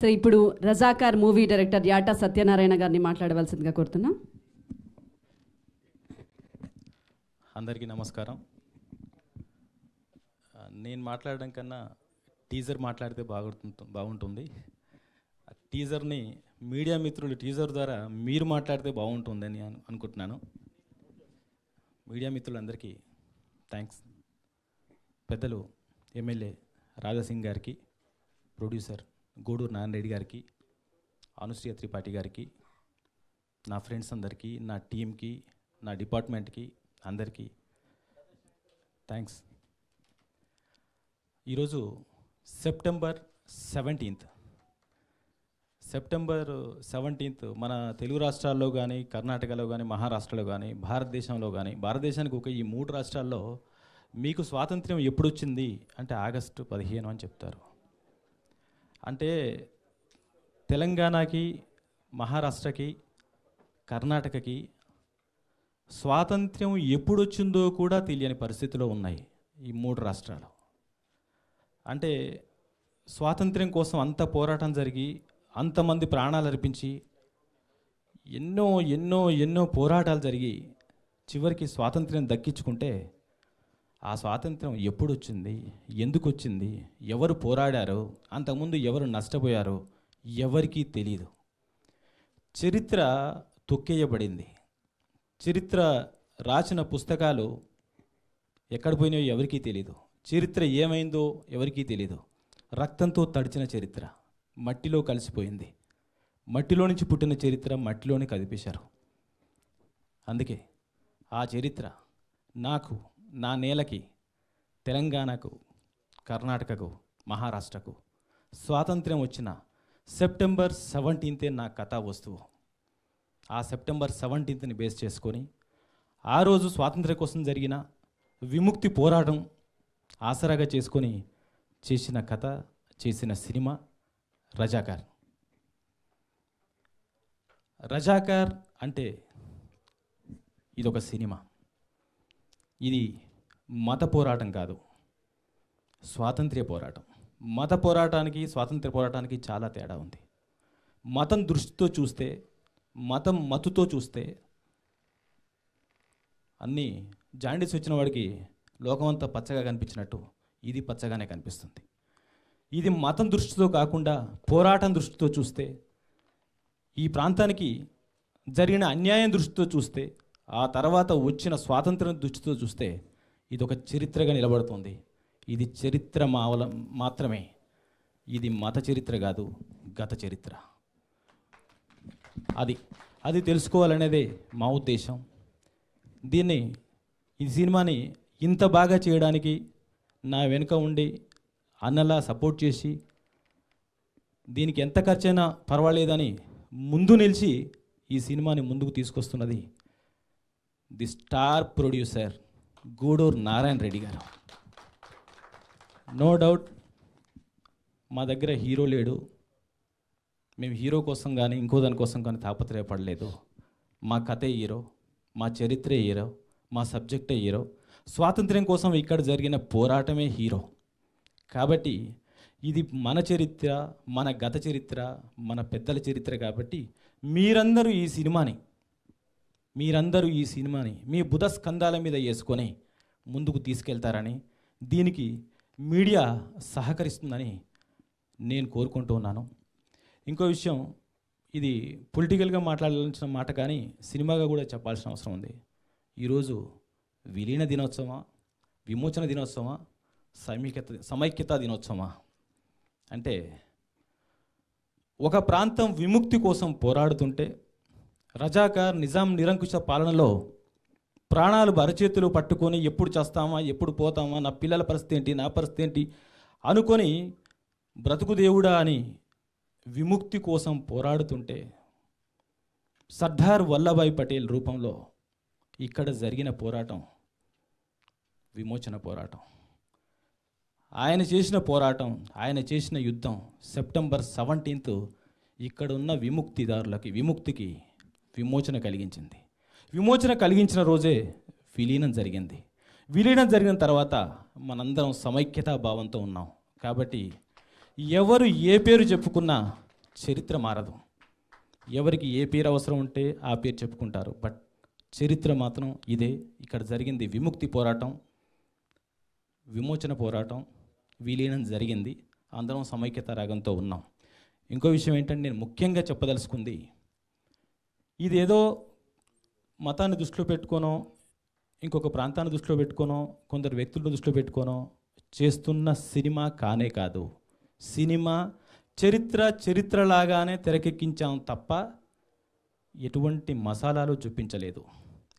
So ఇప్పుడు Razakar movie director Yata Satyanarayana గారిని మాట్లాడవలసిందిగా కోరుతున్నాం. అందరికీ నమస్కారం. నేను మాట్లాడడం కన్నా టీజర్ మాట్లాడితే బాగుంటుంది. బాగుంటుంది టీజర్ని మీడియా మిత్రులు టీజర్ ద్వారా మీరు మాట్లాడితే బాగుంటుందని అనుకుంటున్నాను. మీడియా మిత్రులందరికీ థ్యాంక్స్. పెద్దలు ఎమ్మెల్యే రాజాసింగ్ గారికి ప్రొడ్యూసర్ గూడూరు నారాయణ గారికి అనుశ్రీ త్రిపాఠి గారికి నా ఫ్రెండ్స్ అందరికీ నా టీంకి నా డిపార్ట్మెంట్కి అందరికీ థ్యాంక్స్. ఈరోజు సెప్టెంబర్ సెవెంటీన్త్. సెప్టెంబర్ సెవెంటీన్త్ మన తెలుగు రాష్ట్రాల్లో కానీ కర్ణాటకలో కానీ మహారాష్ట్రలో కానీ భారతదేశంలో కానీ భారతదేశానికి ఒక ఈ మూడు రాష్ట్రాల్లో మీకు స్వాతంత్ర్యం ఎప్పుడు వచ్చింది అంటే ఆగస్టు పదిహేను అని చెప్తారు. అంటే తెలంగాణకి మహారాష్ట్రకి కర్ణాటకకి స్వాతంత్ర్యం ఎప్పుడు వచ్చిందో కూడా తెలియని పరిస్థితిలో ఉన్నాయి ఈ మూడు రాష్ట్రాలు. అంటే స్వాతంత్ర్యం కోసం అంత పోరాటం జరిగి అంతమంది ప్రాణాలు అర్పించి ఎన్నో ఎన్నో ఎన్నో పోరాటాలు జరిగి చివరికి స్వాతంత్ర్యం దక్కించుకుంటే ఆ స్వాతంత్ర్యం ఎప్పుడు వచ్చింది ఎందుకు వచ్చింది ఎవరు పోరాడారు? అంతకుముందు ఎవరు నష్టపోయారో? ఎవరికీ తెలియదు చరిత్ర తొక్కేయబడింది. చరిత్ర రాసిన పుస్తకాలు ఎక్కడ పోయినాయో ఎవరికీ తెలియదు చరిత్ర ఏమైందో ఎవరికీ తెలియదు రక్తంతో తడిచిన చరిత్ర మట్టిలో కలిసిపోయింది. మట్టిలో నుంచి పుట్టిన చరిత్ర మట్టిలోనే కదిపేశారు. అందుకే ఆ చరిత్ర నాకు నా నేలకి తెలంగాణకు కర్ణాటకకు మహారాష్ట్రకు స్వాతంత్ర్యం వచ్చిన సెప్టెంబర్ సెవెంటీన్తే నా కథా వస్తువు. ఆ సెప్టెంబర్ సెవెంటీన్త్ని బేస్ చేసుకొని ఆ రోజు స్వాతంత్ర్యం కోసం జరిగిన విముక్తి పోరాటం ఆసరాగా చేసుకొని చేసిన కథ చేసిన సినిమా రజాకార్. రజాకార్ అంటే ఇదొక సినిమా. ఇది మత పోరాటం కాదు. స్వాతంత్ర్య పోరాటం. మత పోరాటానికి స్వాతంత్ర్య పోరాటానికి చాలా తేడా ఉంది. మతం దృష్టితో చూస్తే మతం మతుతో చూస్తే అన్నీ జాండీస్ వచ్చిన వాడికి లోకమంతా పచ్చగా కనిపించినట్టు ఇది పచ్చగానే కనిపిస్తుంది. ఇది మతం దృష్టితో కాకుండా పోరాటం దృష్టితో చూస్తే ఈ ప్రాంతానికి జరిగిన అన్యాయం దృష్టితో చూస్తే ఆ తర్వాత వచ్చిన స్వాతంత్రం దృష్టితో చూస్తే ఇది ఒక చరిత్రగా నిలబడుతుంది. ఇది చరిత్ర మావల మాత్రమే. ఇది మత చరిత్ర కాదు గత చరిత్ర. అది అది తెలుసుకోవాలనేదే మా ఉద్దేశం. దీన్ని ఈ సినిమాని ఇంత బాగా చేయడానికి నా వెనుక ఉండి అన్నలా సపోర్ట్ చేసి దీనికి ఎంత ఖర్చైనా పర్వాలేదని ముందు నిలిచి ఈ సినిమాని ముందుకు తీసుకొస్తున్నది the star producer Guduru Narayana Reddy గారు. నో డౌట్ మా దగ్గర హీరో లేడు. మేము హీరో కోసం కానీ ఇంకో దాని కోసం కానీ తాపత్రయపడలేదు. మా కథే హీరో మా చరిత్రే హీరో మా సబ్జెక్టే హీరో. స్వాతంత్ర్యం కోసం ఇక్కడ జరిగిన పోరాటమే హీరో. కాబట్టి ఇది మన చరిత్ర మన గత చరిత్ర మన పెద్దల చరిత్ర కాబట్టి మీరందరూ ఈ సినిమాని మీరందరూ ఈ సినిమాని మీ బుధ స్కంధాల మీద వేసుకొని ముందుకు తీసుకెళ్తారని దీనికి మీడియా సహకరిస్తుందని నేను కోరుకుంటూ ఉన్నాను. ఇంకో విషయం ఇది పొలిటికల్గా మాట్లాడాల్సిన మాట కానీ సినిమాగా కూడా చెప్పాల్సిన అవసరం ఉంది. ఈరోజు విలీన దినోత్సవమా విమోచన దినోత్సవమా సమైక్యత సమైక్యతా దినోత్సవమా? అంటే ఒక ప్రాంతం విముక్తి కోసం పోరాడుతుంటే రజాకార్ నిజాం నిరంకుశ పాలనలో ప్రాణాలు అరచేతులు పట్టుకొని ఎప్పుడు చేస్తామా ఎప్పుడు పోతామా నా పిల్లల పరిస్థితి ఏంటి నా పరిస్థితి ఏంటి అనుకొని బ్రతుకు దేవుడా అని విముక్తి కోసం పోరాడుతుంటే సర్దార్ వల్లభాయ్ పటేల్ రూపంలో ఇక్కడ జరిగిన పోరాటం విమోచన పోరాటం. ఆయన చేసిన పోరాటం ఆయన చేసిన యుద్ధం సెప్టెంబర్ సెవెంటీన్త్ ఇక్కడ ఉన్న విముక్తిదారులకి విముక్తికి విమోచన కలిగించింది. విమోచన కలిగించిన రోజే విలీనం జరిగింది. విలీనం జరిగిన తర్వాత మనందరం సమైక్యతా భావంతో ఉన్నాం. కాబట్టి ఎవరు ఏ పేరు చెప్పుకున్నా చరిత్ర మారదు. ఎవరికి ఏ పేరు అవసరం ఉంటే ఆ పేరు చెప్పుకుంటారు. బట్ చరిత్ర మాత్రం ఇదే. ఇక్కడ జరిగింది విముక్తి పోరాటం విమోచన పోరాటం విలీనం జరిగింది. అందరం సమైక్యత రాగంతో ఉన్నాం. ఇంకో విషయం ఏంటంటే నేను ముఖ్యంగా చెప్పదలుచుకుంది ఇదేదో మతాన్ని దృష్టిలో పెట్టుకోనో ఇంకొక ప్రాంతాన్ని దృష్టిలో పెట్టుకోనో కొందరు వ్యక్తులను దృష్టిలో పెట్టుకోనో చేస్తున్న సినిమా కానే కాదు. సినిమా చరిత్ర చరిత్రలాగానే తెరకెక్కించాం తప్ప ఎటువంటి మసాలాలు చూపించలేదు.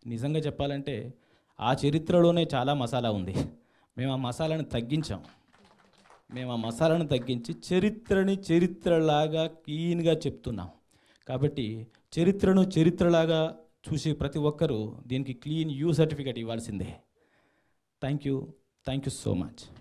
నిజంగా చెప్పాలంటే ఆ చరిత్రలోనే చాలా మసాలా ఉంది. మేము ఆ మసాలాను తగ్గించాం. మేము ఆ మసాలాను తగ్గించి చరిత్రని చరిత్రలాగా క్లీన్గా చెప్తున్నాం. కాబట్టి చరిత్రను చరిత్రలాగా చూసే ప్రతి ఒక్కరూ దీనికి క్లీన్ యూ సర్టిఫికేట్ ఇవ్వాల్సిందే. Thank you thank you so much.